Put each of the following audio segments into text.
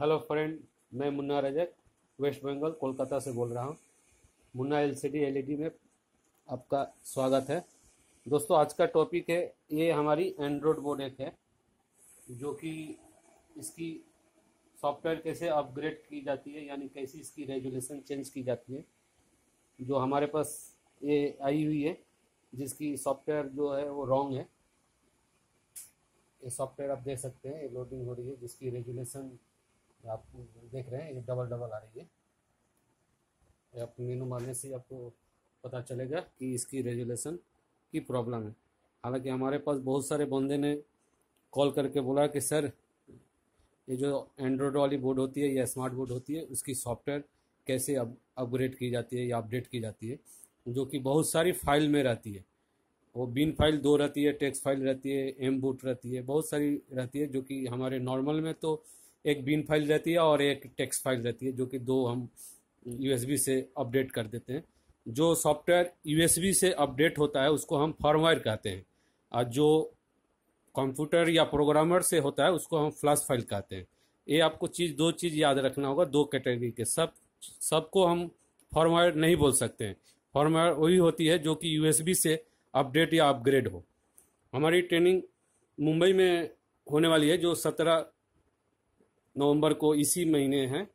Hello friend मैं Munna Rajak waste Bengal Kolkata से बोल रहा हूँ। मुन्ना एलसीडी एलईडी में आपका स्वागत है। दोस्तों, आज का टॉपिक है, ये हमारी एंड्रॉयड बोर्ड एक है, जो कि इसकी सॉफ्टवेयर कैसे अपग्रेड की जाती है, यानी कैसी इसकी रेजुलेशन चेंज की जाती है, जो हमारे पास ये आई हुई है, जिसकी सॉफ्टवेयर जो है वो रॉन्ग है। ये सॉफ्टवेयर आप देख सकते हैं, ये लोडिंग हो रही है, जिसकी रेजुलेशन आप देख रहे हैं, ये डबल डबल आ रही है। आप मेनू मारने से आपको पता चलेगा कि इसकी रेजुलेशन की प्रॉब्लम है। हालाँकि हमारे पास बहुत सारे बंदे ने कॉल करके बोला कि, सर, ये जो एंड्रॉयड वाली बोर्ड होती है या स्मार्ट बोर्ड होती है, उसकी सॉफ्टवेयर कैसे अप अपग्रेड की जाती है या अपडेट की जाती है? जो कि बहुत सारी फ़ाइल में रहती है। वो बिन फ़ाइल दो रहती है टेक्स्ट फ़ाइल रहती है एम बूट रहती है, बहुत सारी रहती है जो कि हमारे नॉर्मल में तो एक बीन फ़ाइल रहती है और एक टेक्स्ट फ़ाइल रहती है, जो कि दो हम यूएसबी से अपडेट कर देते हैं। जो सॉफ्टवेयर यूएसबी से अपडेट होता है, उसको हम फॉर्मवेयर कहते हैं। और जो कंप्यूटर या प्रोग्रामर से होता है, उसको हम फ्लैश फ़ाइल कहते हैं। ये आपको चीज़, दो चीज़ याद रखना होगा, दो कैटेगरी के। सब, सबको हम फॉर्मवेयर नहीं बोल सकते हैं। फॉर्मवेयर वही होती है, जो कि यूएसबी से अपडेट या अपग्रेड हो। हमारी ट्रेनिंग मुंबई में होने वाली है, जो सत्रह नवंबर को इसी महीने हैं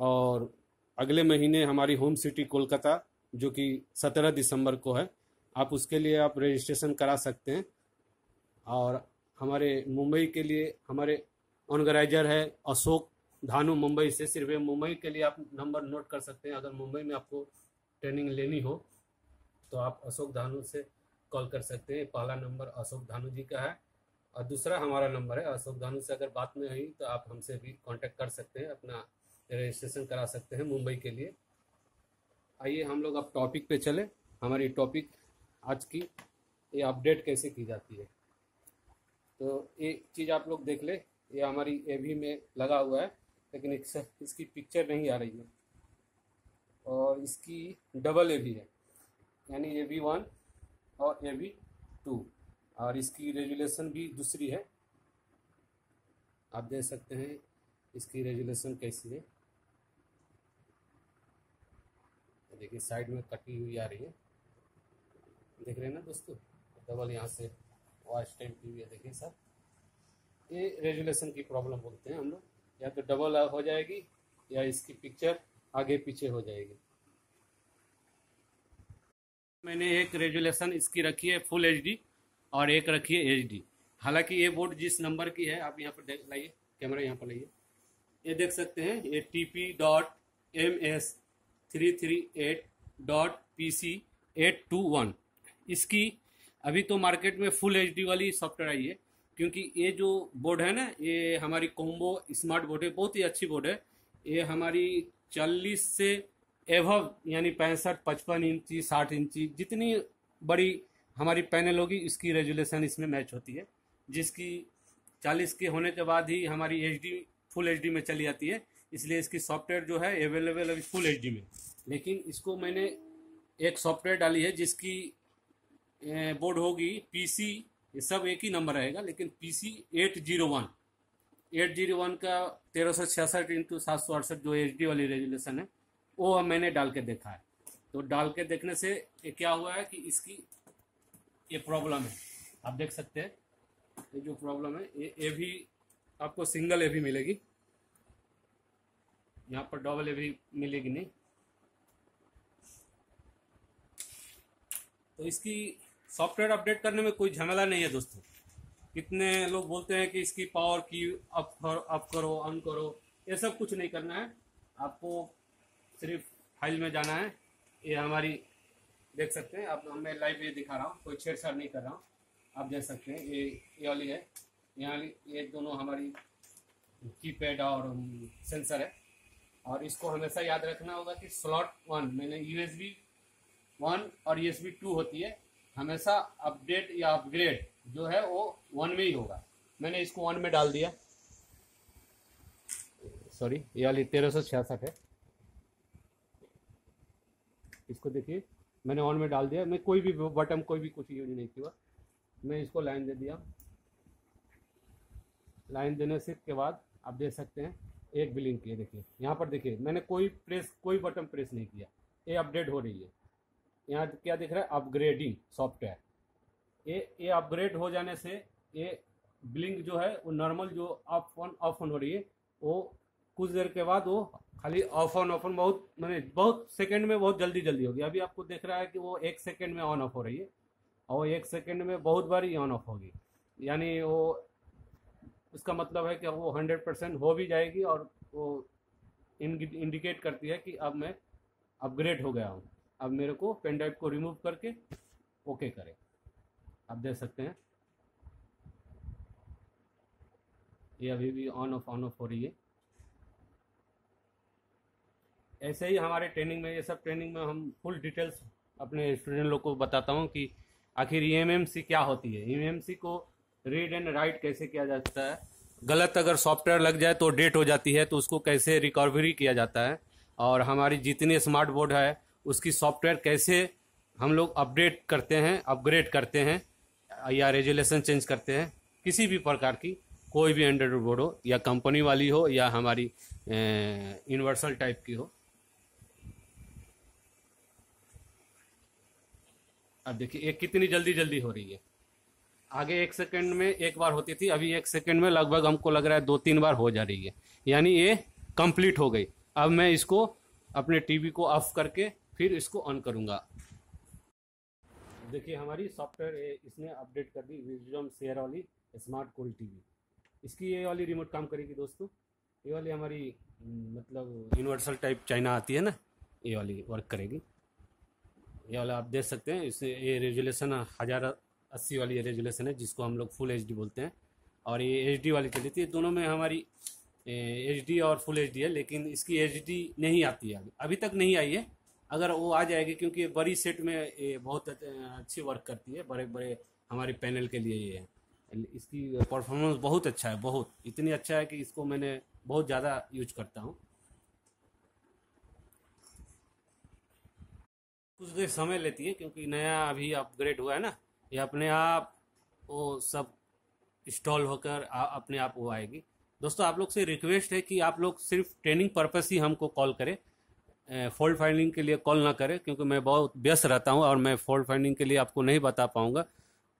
और अगले महीने हमारी होम सिटी कोलकाता, जो कि सत्रह दिसंबर को है, आप उसके लिए आप रजिस्ट्रेशन करा सकते हैं। और हमारे मुंबई के लिए हमारे ऑर्गेनाइजर है अशोक धानु मुंबई से। सिर्फ़ मुंबई के लिए आप नंबर नोट कर सकते हैं। अगर मुंबई में आपको ट्रेनिंग लेनी हो तो आप अशोक धानु से कॉल कर सकते हैं। पहला नंबर अशोक धानु जी का है। और दूसरा हमारा नंबर है अशोक धानु से अगर बात में हुई तो आप हमसे भी कांटेक्ट कर सकते हैं अपना रजिस्ट्रेशन करा सकते हैं मुंबई के लिए। आइए हम लोग अब टॉपिक पे चले। हमारी टॉपिक आज की ये अपडेट कैसे की जाती है? तो ये चीज़ आप लोग देख ले ये हमारी ए में लगा हुआ है लेकिन इस, इसकी पिक्चर नहीं आ रही है। और इसकी डबल ए है यानी ए वी वन और ए वी टू और इसकी रेजुलेशन भी दूसरी है। आप देख सकते हैं इसकी रेजुलेशन कैसी है। देखिए, साइड में कटी हुई आ रही है। देख रहे हैं ना दोस्तों? डबल यहाँ से वॉच टाइम की हुई है। देखिए सर, ये रेजुलेशन की प्रॉब्लम बोलते हैं हम लोग। या तो डबल हो जाएगी या इसकी पिक्चर आगे पीछे हो जाएगी। मैंने एक रेजुलेशन इसकी रखी है, फुल एचडी। और एक रखिए एच हालाँकि ये बोर्ड जिस नंबर की है, आप यहाँ पर देख, लाइए, कैमरा यहाँ पर लाइए। ये देख सकते हैं, ये T P dot M S three three eight dot P C eight two one इसकी अभी तो मार्केट में फुल एच डी वाली सॉफ्टवेयर आई है, क्योंकि ये जो बोर्ड है ना, ये हमारी कोम्बो स्मार्ट बोर्ड है, बहुत ही अच्छी बोर्ड है। ये हमारी चालीस से एवव यानी पैंसठ, पचपन इंची, साठ इंची, जितनी बड़ी हमारी पैनल होगी, इसकी रेजुलेशन इसमें मैच होती है, जिसकी चालीस के होने के बाद ही हमारी एचडी फुल एचडी में चली जाती है। इसलिए इसकी सॉफ्टवेयर जो है अवेलेबल अभी फुल एचडी में। लेकिन इसको मैंने एक सॉफ्टवेयर डाली है, जिसकी बोर्ड होगी पीसी ये सब एक ही नंबर रहेगा, लेकिन PC eight zero one eight zero one का तेरह सौ छियासठ इंटू सात सौ अड़सठ जो एचडी वाली रेजुलेशन है, वो मैंने डाल के देखा है। तो डाल के देखने से क्या हुआ है कि इसकी ये प्रॉब्लम है। आप देख सकते हैं, ये जो प्रॉब्लम है, ये ए भी आपको सिंगल ए भी मिलेगी। यहाँ पर डबल ए भी मिलेगी नहीं। तो इसकी सॉफ्टवेयर अपडेट करने में कोई झमेला नहीं है दोस्तों। कितने लोग बोलते हैं कि इसकी पावर की अप अप करो ऑन करो, ये सब कुछ नहीं करना है। आपको सिर्फ़ फ़ाइल में जाना है। ये हमारी देख सकते हैं। अब मैं लाइव ये दिखा रहा हूँ। कोई छेड़छाड़ नहीं कर रहा हूँ। आप देख सकते हैं, ये ये वाली है। यहाँ ये दोनों हमारी कीपैड और सेंसर है। और इसको हमेशा याद रखना होगा कि स्लॉट वन मैंने यू एस वन और यू एस टू होती है। हमेशा अपडेट या अपग्रेड जो है वो वन में ही होगा। मैंने इसको वन में डाल दिया। सॉरी ये वाली तेरह सौ छियासठ है। इसको देखिए। मैंने ऑन में डाल दिया। मैं कोई भी बटन कोई भी कुछ यूज़ नहीं किया। मैं इसको लाइन दे दिया। लाइन देने से के बाद आप देख सकते हैं, एक बिलिंग ये देखिए। यहाँ पर देखिए, मैंने कोई प्रेस कोई बटन प्रेस नहीं किया। ये अपडेट हो रही है। यहाँ क्या दिख रहा है? अपग्रेडिंग सॉफ्टवेयर ये ये अपग्रेड हो जाने से ये ब्लिंक जो है, वो नॉर्मल जो ऑफ़ ऑन ऑफ़ ऑन हो रही है, वो कुछ देर के बाद वो खाली ऑफ़ ऑन ऑफ़ ऑन बहुत, मैंने बहुत सेकंड में बहुत जल्दी जल्दी होगी अभी आपको देख रहा है कि वो एक सेकंड में ऑन ऑफ़ हो रही है और एक सेकंड में बहुत बार ही ऑन ऑफ़ होगी। यानी वो, इसका मतलब है कि वो हंड्रेड परसेंट हो भी जाएगी और वो इंडिकेट करती है कि अब मैं अपग्रेड हो गया हूँ। अब मेरे को पेन ड्राइव को रिमूव करके ओके करें। आप देख सकते हैं। ये अभी भी ऑन, ऑफ़ ऑन, ऑफ़ हो रही है। ऐसे ही हमारे ट्रेनिंग में, ये सब ट्रेनिंग में हम फुल डिटेल्स अपने स्टूडेंट लोग को बताता हूँ कि आखिर ईएमएमसी क्या होती है। ईएमएमसी को रीड एंड राइट कैसे किया जाता है? गलत अगर सॉफ्टवेयर लग जाए तो डेट हो जाती है तो उसको कैसे रिकवरी किया जाता है? और हमारी जितनी स्मार्ट बोर्ड है, उसकी सॉफ्टवेयर कैसे हम लोग अपडेट करते हैं अपग्रेड करते हैं, या रेजुलेशन चेंज करते हैं, किसी भी प्रकार की, कोई भी एंड्रॉइड बोर्ड हो, या कंपनी वाली हो, या हमारी यूनिवर्सल टाइप की हो। अब देखिए ये कितनी जल्दी जल्दी हो रही है। आगे एक सेकंड में एक बार होती थी, अभी एक सेकंड में लगभग हमको लग रहा है दो तीन बार हो जा रही है। यानी ये कंप्लीट हो गई। अब मैं इसको अपने टीवी को ऑफ़ करके फिर इसको ऑन करूँगा। देखिए, हमारी सॉफ्टवेयर इसने अपडेट कर दी विजडम शेयर वाली स्मार्ट कोल टीवी इसकी ये वाली रिमोट काम करेगी दोस्तों। ये वाली हमारी मतलब यूनिवर्सल टाइप चाइना आती है ना, ये वाली वर्क करेगी। ये वाला आप देख सकते हैं, इसे ये रेजुलेशन हज़ार अस्सी वाली रेजुलेशन है, जिसको हम लोग फुल एचडी बोलते हैं। और ये एचडी वाली चली थी दोनों में हमारी एचडी और फुल एचडी है, लेकिन इसकी एचडी नहीं आती है अभी। तक नहीं आई है, अगर वो आ जाएगी, क्योंकि बड़ी सेट में ये बहुत अच्छी वर्क करती है बड़े बड़े हमारे पैनल के लिए ये है। इसकी परफॉर्मेंस बहुत अच्छा है, बहुत। इतनी अच्छा है कि इसको मैंने बहुत ज़्यादा यूज़ करता हूँ। कुछ देर समय लेती है, क्योंकि नया अभी अपग्रेड हुआ है ना, ये अपने आप वो सब इंस्टॉल होकर अपने आप वो आएगी। दोस्तों, आप लोग से रिक्वेस्ट है कि आप लोग सिर्फ़ ट्रेनिंग पर्पस ही हमको कॉल करें। फोल्ड फाइंडिंग के लिए कॉल ना करें, क्योंकि मैं बहुत व्यस्त रहता हूँ और मैं फोल्ड फाइंडिंग के लिए आपको नहीं बता पाऊँगा,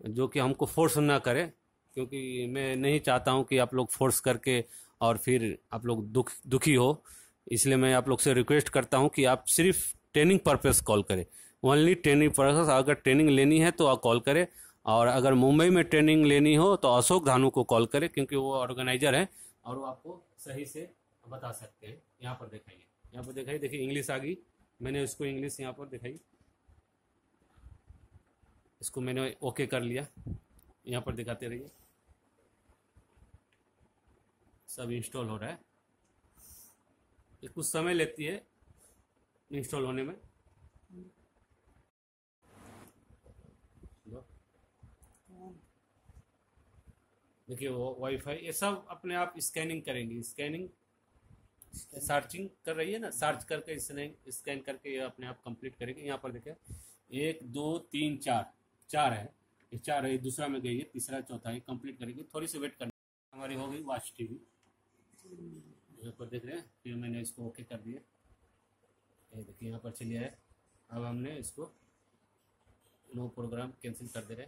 जो कि हमको फोर्स ना करें, क्योंकि मैं नहीं चाहता हूँ कि आप लोग फोर्स करके और फिर आप लोग दुख, दुखी हो। इसलिए मैं आप लोग से रिक्वेस्ट करता हूँ कि आप सिर्फ़ ट्रेनिंग पर्पस कॉल करें। ओनली ट्रेनिंग पर्पस, अगर ट्रेनिंग लेनी है तो कॉल करें। और अगर मुंबई में ट्रेनिंग लेनी हो तो अशोक धानु को कॉल करें, क्योंकि वो ऑर्गेनाइजर है और वो आपको सही से बता सकते हैं। यहाँ पर दिखाइए। यहाँ पर दिखाइए। देखिए, इंग्लिश आ गई। मैंने उसको इंग्लिश यहाँ पर दिखाई। इसको मैंने ओके कर लिया। यहाँ पर दिखाते रहिए। सब इंस्टॉल हो रहा है। ये कुछ समय लेती है। इंस्टॉल होने में। देखिए, वो वाईफाई ये सब अपने आप स्कैनिंग करेंगी। स्कैनिंग सर्चिंग कर रही है ना? सर्च करके स्कैन करके ये अपने आप कंप्लीट करेगी। यहाँ पर देखिए, एक, दो, तीन, चार। चार है। ये चार है दूसरा में गई है, तीसरा, चौथा है कंप्लीट करेगी। थोड़ी सी वेट करनी। हमारी हो गई वॉच टीवी यहाँ पर देख रहे हैं, फिर मैंने इसको ओके कर दिया। ये देखिए, यहाँ पर चलिए आए। अब हमने इसको नो प्रोग्राम कैंसिल कर दे रहे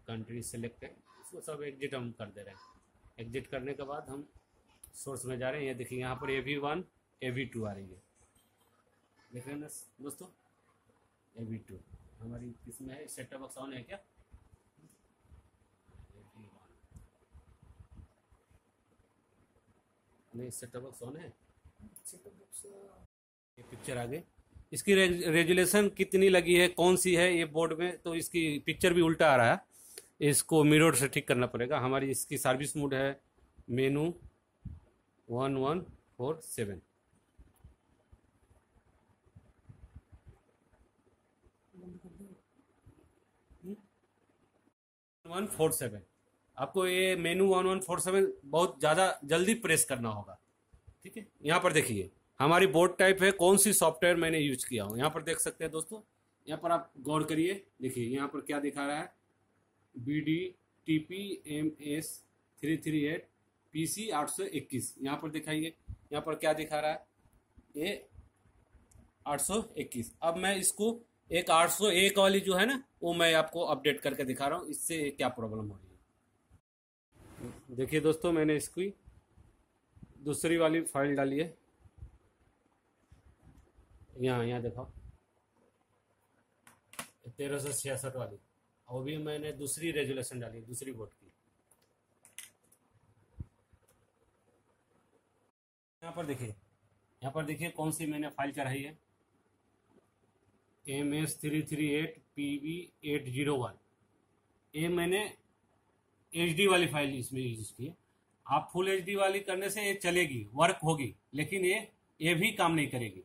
कंट्री सेलेक्ट है। इसको सब एग्जिट हम कर दे रहे हैं। एग्जिट करने के बाद हम सोर्स में जा रहे हैं। ये देखिए, यहाँ पर A V one A V two आ रही है। देख रहे हैं ना, दोस्तों? ए वी टू हमारी किसमें है? सेटअप बॉक्स ऑन है क्या? नहीं सेटअप बॉक्स ऑन है? ये पिक्चर आ गई इसकी रेजुलेशन कितनी लगी है, कौन सी है ये बोर्ड में? तो इसकी पिक्चर भी उल्टा आ रहा है। इसको मिरर से ठीक करना पड़ेगा। हमारी इसकी सर्विस मोड है menu one one four seven one four seven आपको ये menu one one four seven बहुत ज़्यादा जल्दी प्रेस करना होगा। ठीक है? यहाँ पर देखिए, हमारी बोर्ड टाइप है, कौन सी सॉफ्टवेयर मैंने यूज़ किया हूँ? यहाँ पर देख सकते हैं दोस्तों, यहाँ पर आप गौर करिए, देखिए, यहाँ पर क्या दिखा रहा है? B D T P M S three three eight P C आठ सौ इक्कीस यहाँ पर दिखाइए, यहाँ पर क्या दिखा रहा है? ये आठ सौ इक्कीस अब मैं इसको एक आठ सौ एक वाली जो है ना, वो मैं आपको अपडेट करके दिखा रहा हूँ, इससे क्या प्रॉब्लम हो रही है? देखिए दोस्तों, मैंने इसकी दूसरी वाली फ़ाइल डाली है यहाँ यहाँ देखो। तेरह सौ छियासठ वाली। वो भी मैंने दूसरी रेजुलेशन डाली, दूसरी बोर्ड की। यहाँ पर देखिए, यहाँ पर देखिए कौन सी मैंने फ़ाइल चढ़ाई है। M S three three eight P V eight zero one ये मैंने एच डी वाली फ़ाइल इसमें यूज़ की है। आप फुल एच डी वाली करने से ये चलेगी वर्क होगी, लेकिन ये ये भी काम नहीं करेगी।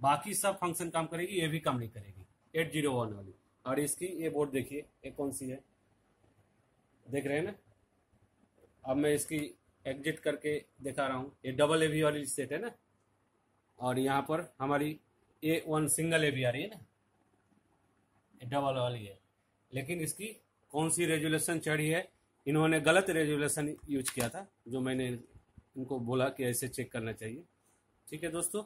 बाकी सब फ़ंक्शन काम करेगी, ये भी काम नहीं करेगी। एट ज़ीरो वन वाली। और इसकी, ये बोर्ड देखिए, ये कौन सी है? देख रहे हैं ना? अब मैं इसकी एग्जिट करके दिखा रहा हूँ। ये डबल ए वी वाली सेट है ना? और यहाँ पर हमारी A one single A V आ रही है ना? डबल वाली है। लेकिन इसकी कौन सी रेजुलेशन चढ़ी है? इन्होंने गलत रेजुलेशन यूज़ किया था, जो मैंने इनको बोला कि ऐसे चेक करना चाहिए। ठीक है दोस्तों?